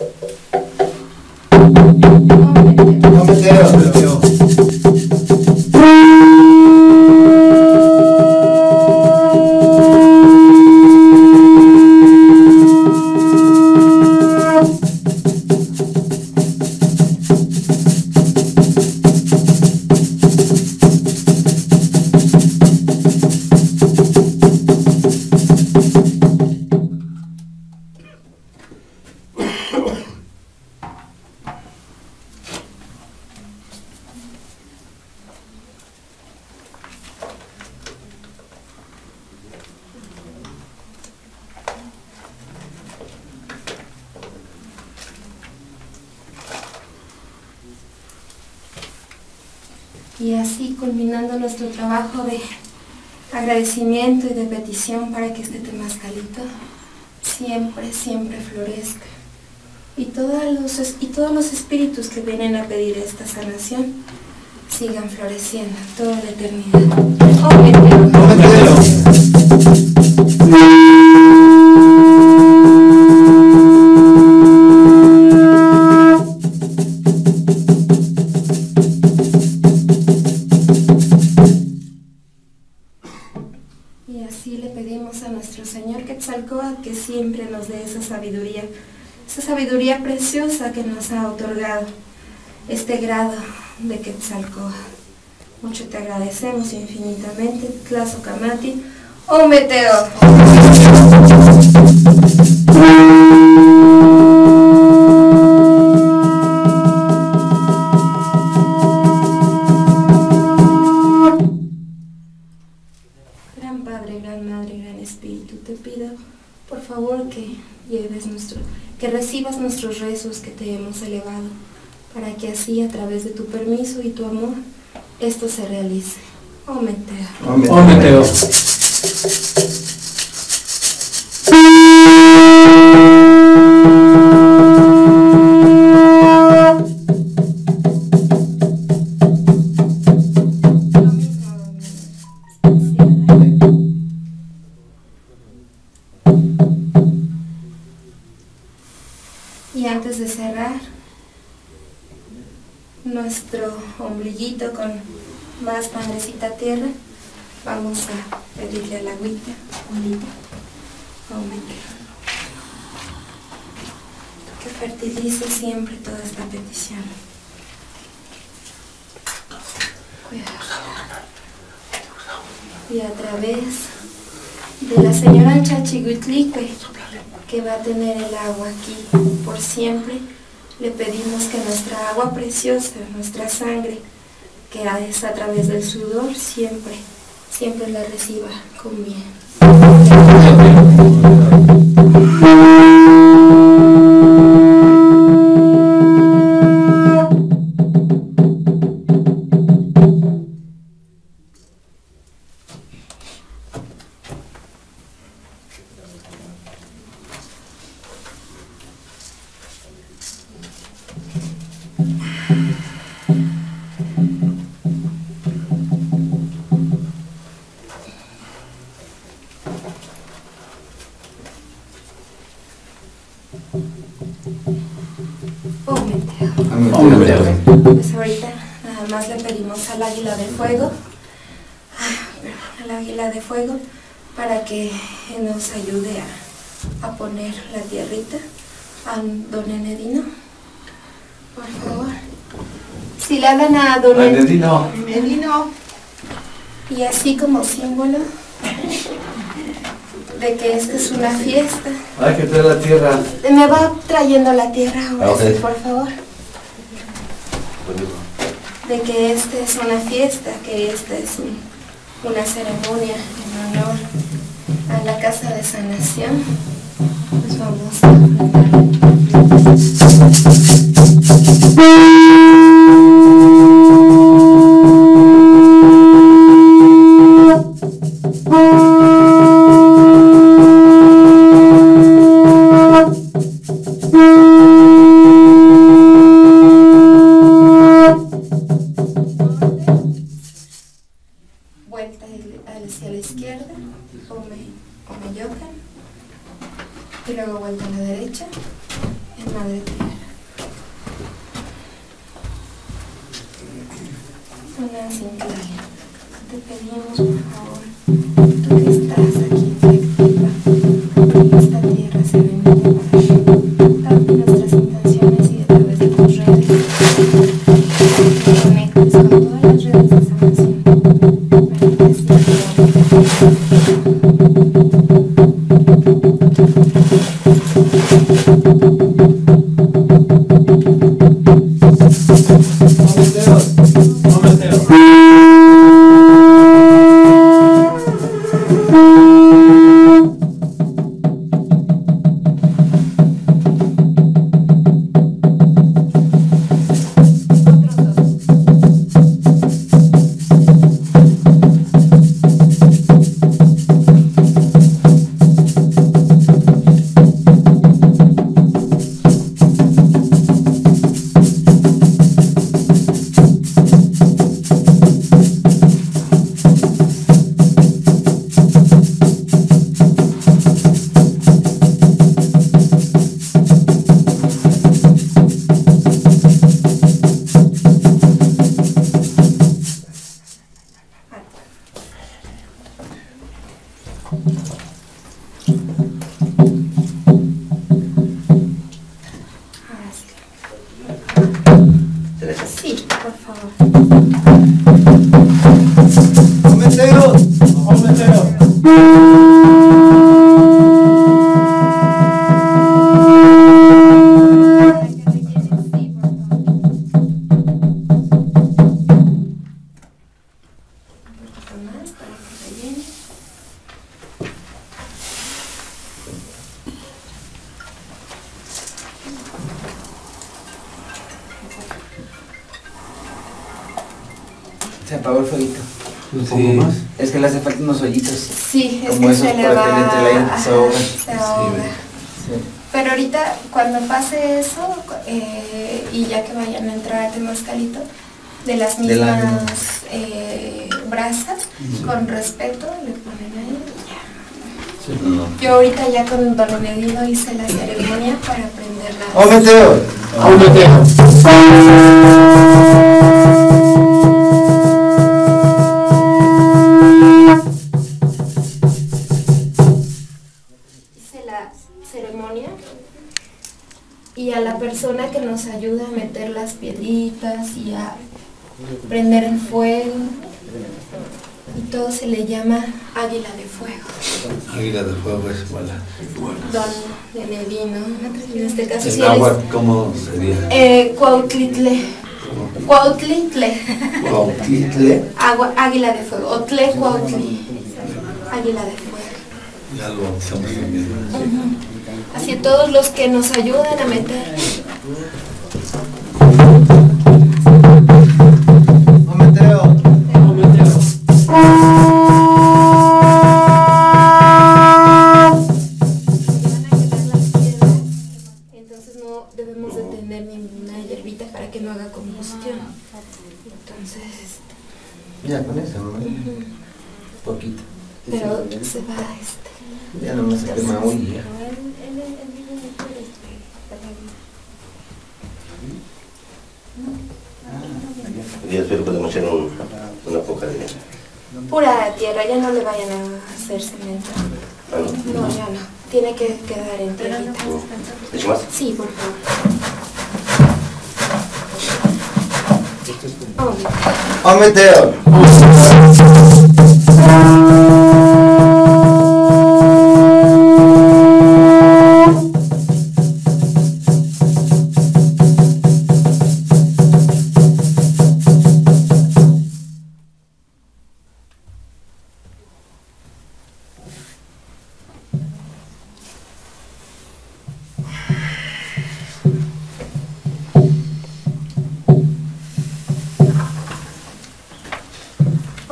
No me creo, pero. Y así culminando nuestro trabajo de agradecimiento y de petición para que este temazcalito siempre, siempre florezca. Y todos, los, y todos los espíritus que vienen a pedir esta sanación sigan floreciendo toda la eternidad. Y esa sabiduría preciosa que nos ha otorgado este grado de Quetzalcóatl. Mucho te agradecemos infinitamente, Tlazocamati, o Meteo. Gran Padre, Gran Madre, Gran Espíritu, te pido por favor que lleves nuestro, que recibas nuestros rezos que te hemos elevado, para que así a través de tu permiso y tu amor esto se realice. Oh Meteo. Con más madrecita tierra, vamos a pedirle al agüita, aumente. Que fertilice siempre toda esta petición. Y a través de la señora Chachiguitlique, que va a tener el agua aquí por siempre, le pedimos que nuestra agua preciosa, nuestra sangre, que es a través del sudor, siempre, siempre la reciba con bien. Pues ahorita nada más le pedimos al águila de fuego, al águila de fuego, para que nos ayude a, a poner la tierrita a don Enedino. Por favor. Si le hablan a don Enedino, Nedino. y así como símbolo de que esta es una fiesta, Hay que traer la tierra. me va trayendo la tierra ahora, Ah, ok. sí, por favor. De que esta es una fiesta, que esta es un- una ceremonia en honor a la casa de sanación. Pues vamos a vuelta hacia la izquierda, ome, omeyokan, y luego vuelta a la derecha, en Madre Tierra. Una Cinclaria, te pedimos por favor, Es que le hace falta unos hoyitos. Sí, es Como que esos se le va le entre el aire, se ahoga. ajá, se ahoga. Sí. Pero ahorita, cuando pase eso, eh, y ya que vayan a entrar a Temascalito, de las De la mismas misma. eh, brasas, con respeto, le ponen ahí. y ya. No. Yo ahorita ya con Don Enedido hice la ceremonia para aprender la... ¡Oh, Mateo! No, Mateo. Prender el fuego y todo se le llama águila de fuego. Águila de fuego es igual a... Don Benedino, en este caso sí agua, ¿cómo sería? eh, Cuautlitle, Cuautlitle, Cuautitle. agua, águila de fuego, Otle Cuautli, águila de fuego. Ya lo también. Así todos los que nos ayudan a meter Poquito. pero se va este. Ya nomás se quema uy y ya. Y espero podemos echar un- una poca de... Pura tierra, ya no le vayan a hacer cemento. Ah, ¿no? No, ya no. Tiene que quedar en tierrita. ¿Le echo más? Sí, por favor. Oh,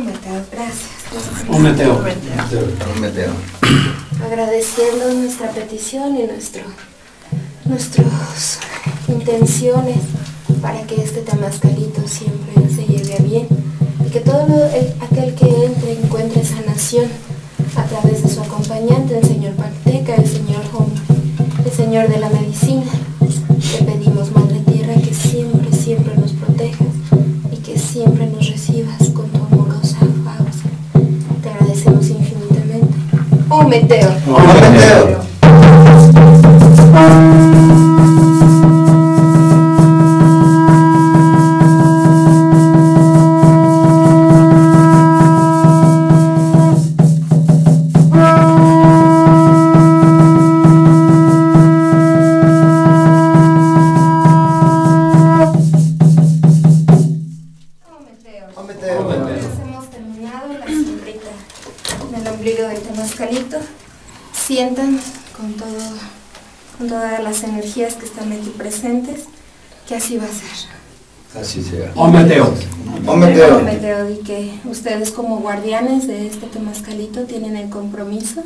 Oh, Mateo, gracias. Oh, Mateo. ¡Oh, Mateo! agradeciendo nuestra petición y nuestro, nuestras intenciones para que este tamascalito siempre se lleve a bien y que todo lo- el- aquel que entre encuentre sanación a través de su acompañante, el señor Panteca, el señor Hom, el señor de la medicina, 어, 멧돼요. 어, 멧돼요. sientan con, todo, con todas las energías que están aquí presentes, que así va a ser. Así sea. Ometeo. Ometeo. Ometeo. Y que ustedes como guardianes de este temazcalito tienen el compromiso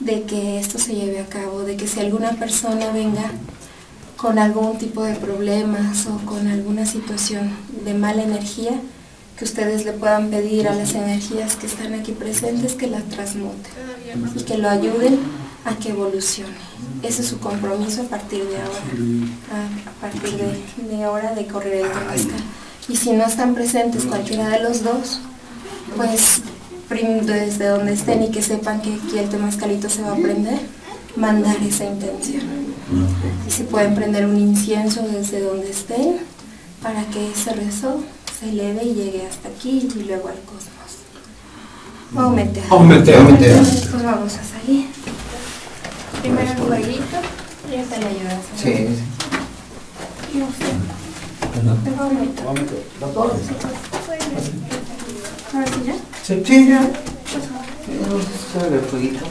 de que esto se lleve a cabo, de que si alguna persona venga con algún tipo de problemas o con alguna situación de mala energía, que ustedes le puedan pedir a las energías que están aquí presentes que la transmuten y que lo ayuden a que evolucione. Ese es su compromiso a partir de ahora, a, partir de, de ahora de correr el temazcal. Y si no están presentes cualquiera de los dos, pues desde donde estén y que sepan que aquí el temazcalito se va a prender, mandar esa intención. Y si pueden prender un incienso desde donde estén para que ese rezo se eleve y llegue hasta aquí y luego al cosmos. Ometeo. Ometeo. Ometeo. Pues vamos a salir. Primero el jueguito y ahorita le ayudas. a Sí. salir. Y usted. Te Ometeo. Ahora sí ya. Sí. Sí. Sobre el fueguito.